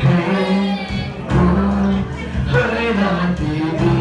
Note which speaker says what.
Speaker 1: Hey, boy, hey, my baby.